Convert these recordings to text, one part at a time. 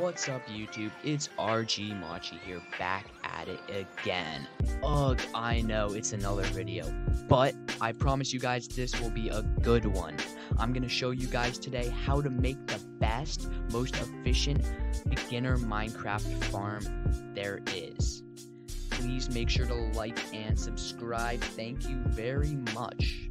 What's up YouTube? It's RG Machy here back at it again. Ugh, I know it's another video, but I promise you guys this will be a good one. I'm gonna show you guys today how to make the best, most efficient beginner Minecraft farm there is. Please make sure to like and subscribe. Thank you very much.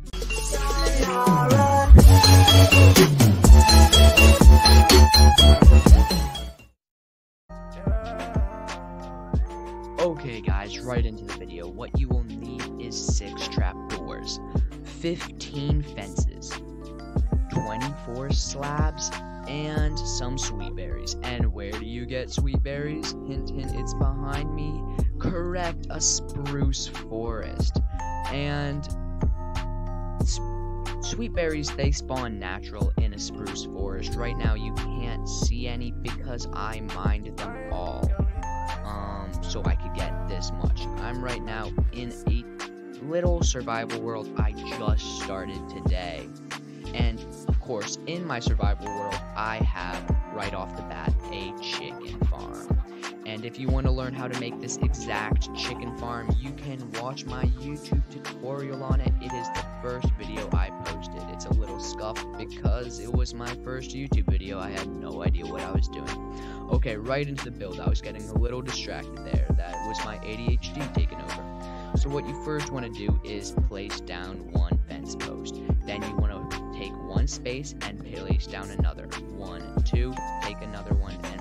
Right into the video. What you will need is 6 trapdoors, 15 fences, 24 slabs, and some sweet berries. And where do you get sweet berries? Hint hint, it's behind me. Correct, a spruce forest. And sweet berries, they spawn natural in a spruce forest. Right now you can't see any because I mined them all Um, so I could get this much. I'm right now in a little survival world I just started today. And of course, in my survival world, I have right off the bat a chicken farm. And if you want to learn how to make this exact chicken farm, you can watch my YouTube tutorial on it. It is the first video I posted. It's a little scuffed because it was my first YouTube video. I had no idea what I was doing. Okay, right into the build. I was getting a little distracted there. That was my ADHD taking over. So what you first want to do is place down one fence post. Then you want to take one space and place down another. One, two, take another one and.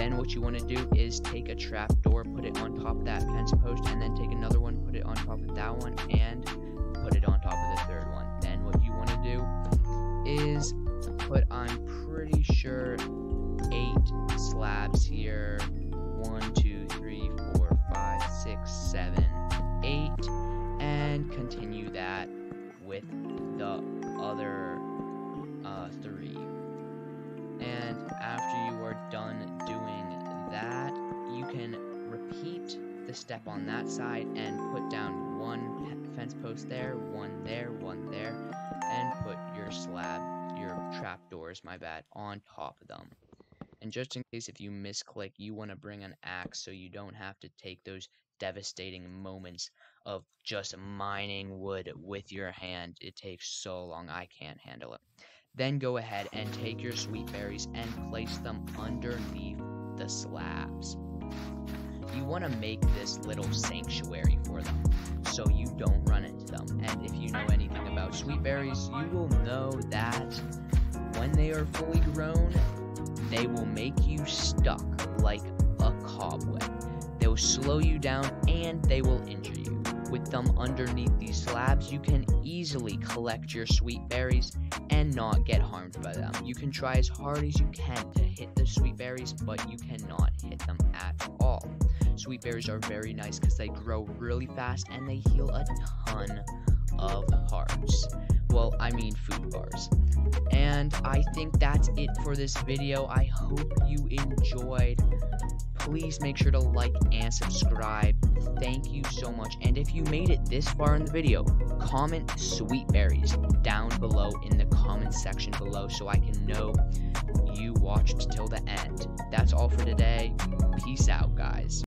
Then what you want to do is take a trap door, put it on top of that fence post, and then take another one, put it on top of that one, and put it on top of the third one. Then what you want to do is put, I'm pretty sure, eight slabs here. One, two, three, four, five, six, seven, eight, and continue that with the other uh, three. And after the step on that side and put down one fence post there, one there, one there, and put your slab, your trapdoors, my bad, on top of them. And just in case if you misclick, you want to bring an axe so you don't have to take those devastating moments of just mining wood with your hand. It takes so long, I can't handle it. Then go ahead and take your sweet berries and place them underneath the slabs. You want to make this little sanctuary for them so you don't run into them. And if you know anything about sweet berries, you will know that when they are fully grown, they will make you stuck like a cobweb. They will slow you down and they will injure you. With them underneath these slabs, you can easily collect your sweet berries and not get harmed by them. You can try as hard as you can to hit the sweet berries, but you cannot hit them at all. Sweet berries are very nice because they grow really fast and they heal a ton of hearts. Well, I mean food bars. And I think that's it for this video. I hope you enjoyed. Please make sure to like and subscribe. Thank you so much. And if you made it this far in the video, comment sweet berries down below in the comment section below so I can know you watched till the end. That's all for today. Peace out, guys.